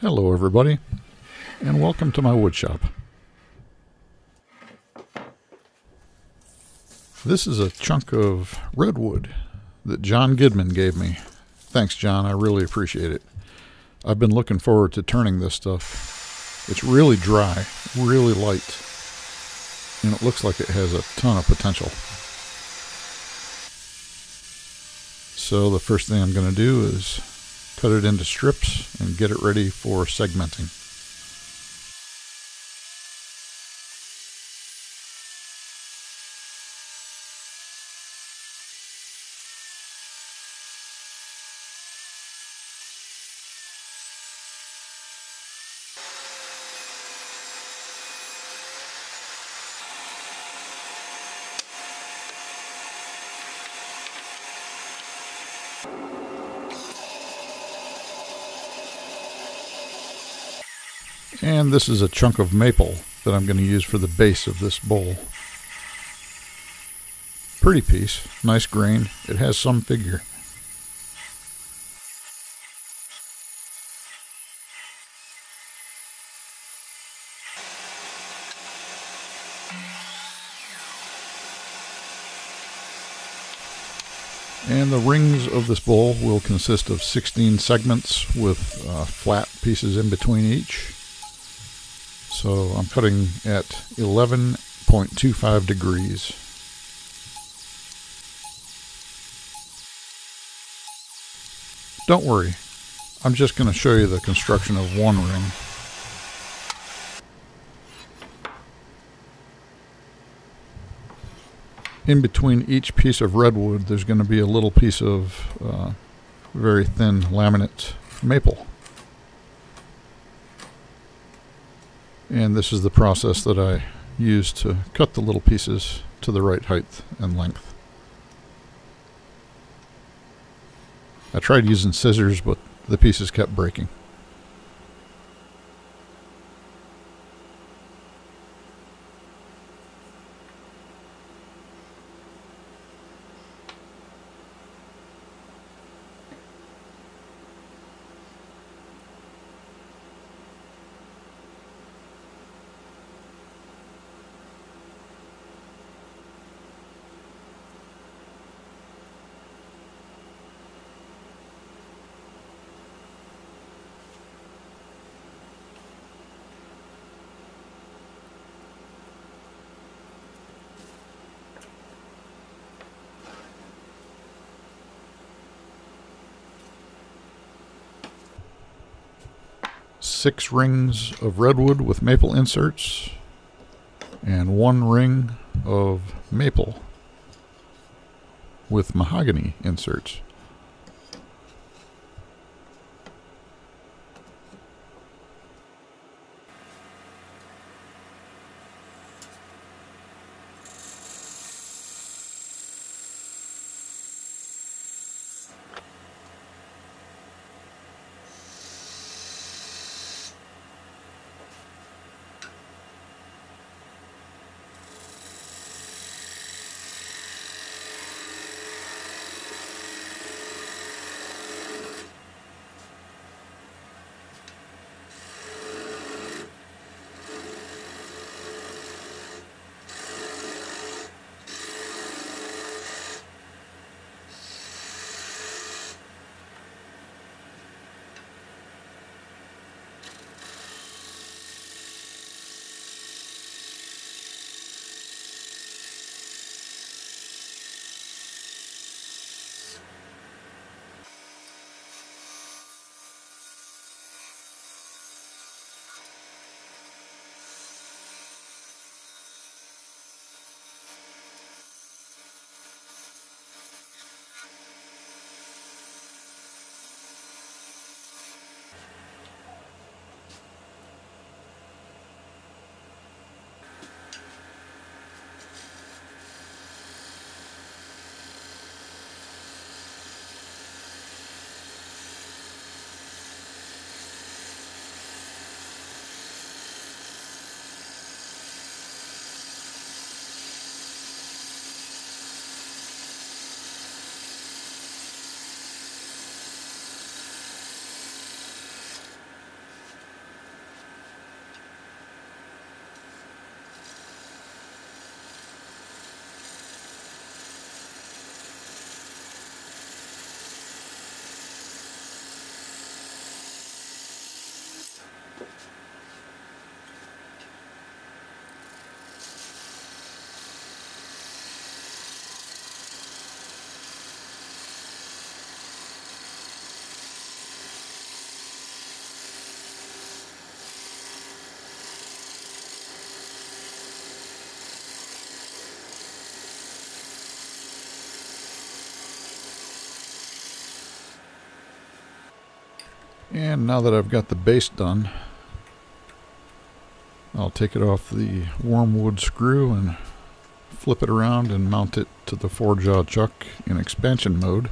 Hello, everybody, and welcome to my woodshop. This is a chunk of redwood that John Gidman gave me. Thanks, John. I really appreciate it. I've been looking forward to turning this stuff. It's really dry, really light, and it looks like it has a ton of potential. So the first thing I'm going to do is cut it into strips and get it ready for segmenting. And this is a chunk of maple that I'm going to use for the base of this bowl. Pretty piece, nice grain. It has some figure. And the rings of this bowl will consist of 16 segments with uh, flat pieces in between each. So I'm cutting at 11.25 degrees. Don't worry, I'm just going to show you the construction of one ring. In between each piece of redwood, there's going to be a little piece of uh, very thin laminate maple. And this is the process that I use to cut the little pieces to the right height and length. I tried using scissors, but the pieces kept breaking. Six rings of redwood with maple inserts and one ring of maple with mahogany inserts. And now that I've got the base done, I'll take it off the wormwood screw and flip it around and mount it to the four jaw chuck in expansion mode.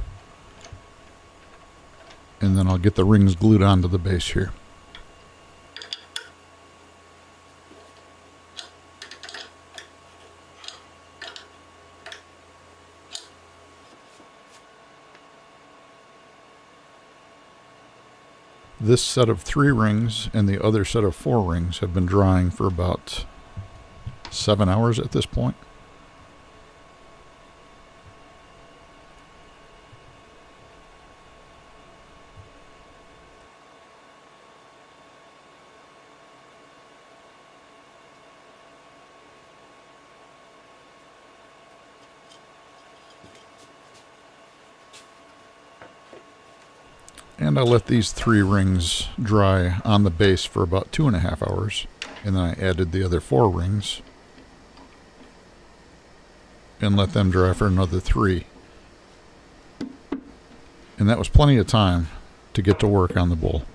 And then I'll get the rings glued onto the base here. This set of three rings and the other set of four rings have been drying for about seven hours at this point. And I let these three rings dry on the base for about two and a half hours. And then I added the other four rings. And let them dry for another three. And that was plenty of time to get to work on the bull.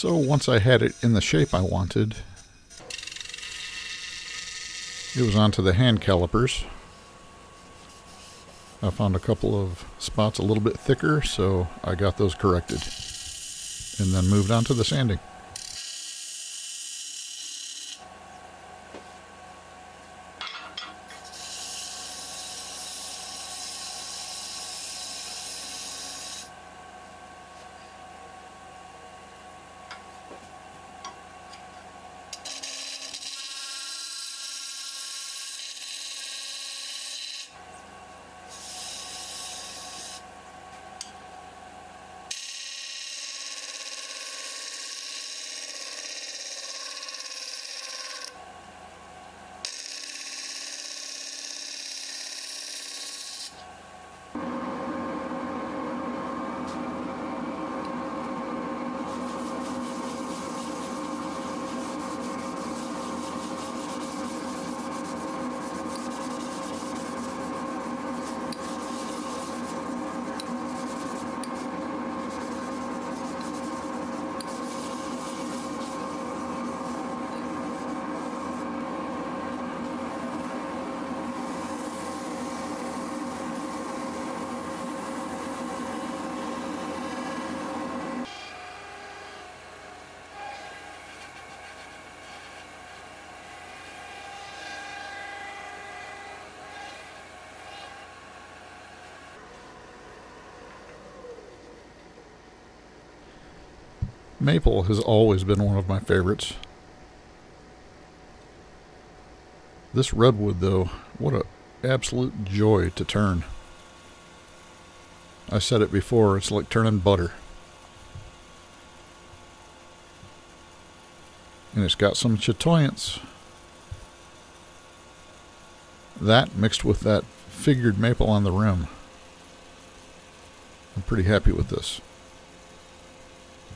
So once I had it in the shape I wanted, it was onto the hand calipers. I found a couple of spots a little bit thicker, so I got those corrected. And then moved on to the sanding. Maple has always been one of my favorites. This redwood, though, what a absolute joy to turn. I said it before, it's like turning butter. And it's got some chatoyance. That mixed with that figured maple on the rim. I'm pretty happy with this.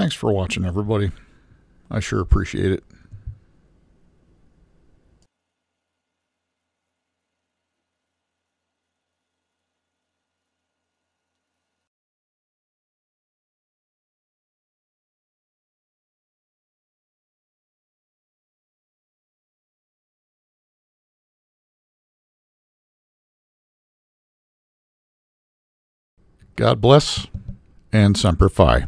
Thanks for watching, everybody. I sure appreciate it. God bless and Semper Fi.